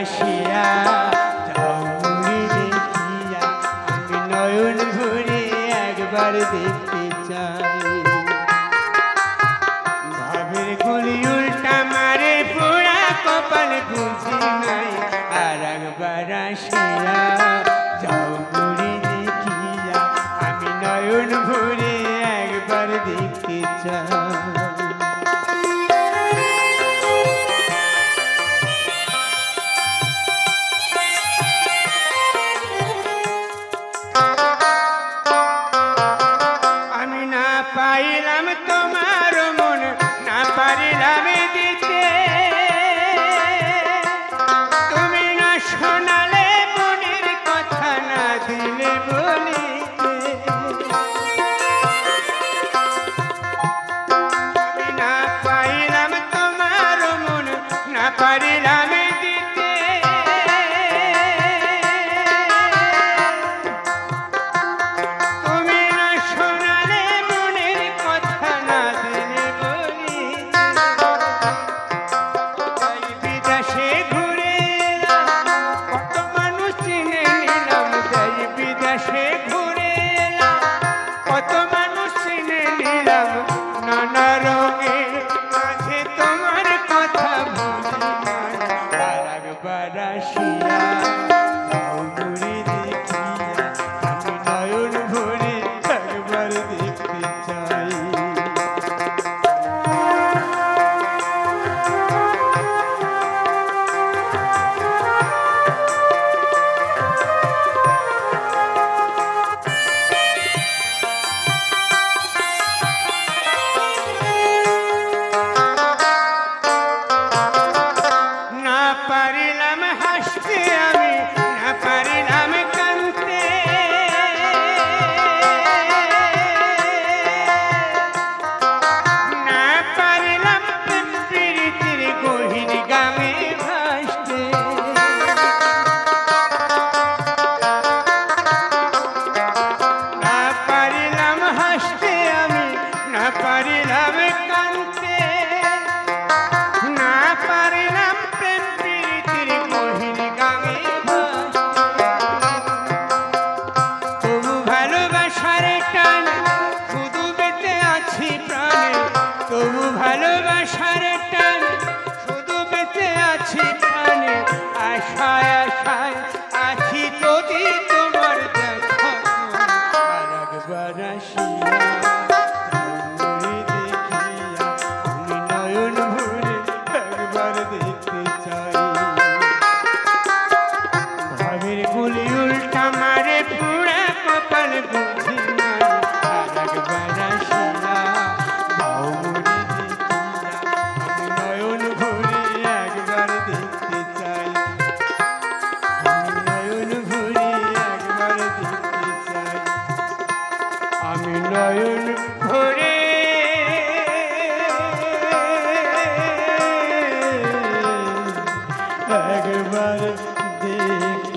আসিয়া ধমুনি দেখিয়া আমি নয়ন ভরে একবার দেখতে চাই। আমি নয়ন ভরে একবার দেখতে চাই। পাইলাম তোমার মন না পারিলাম দিতে। करिला Barashia. পারিলাম হাসতে আমি না পারিলাম কানতে না পারিলাম প্রীতির গহীন গামে ভাসতে না পারিলাম হাসতে আমি না পারিলাম কানতে Yeah. আমি নয়ন ভরে একবার দেখ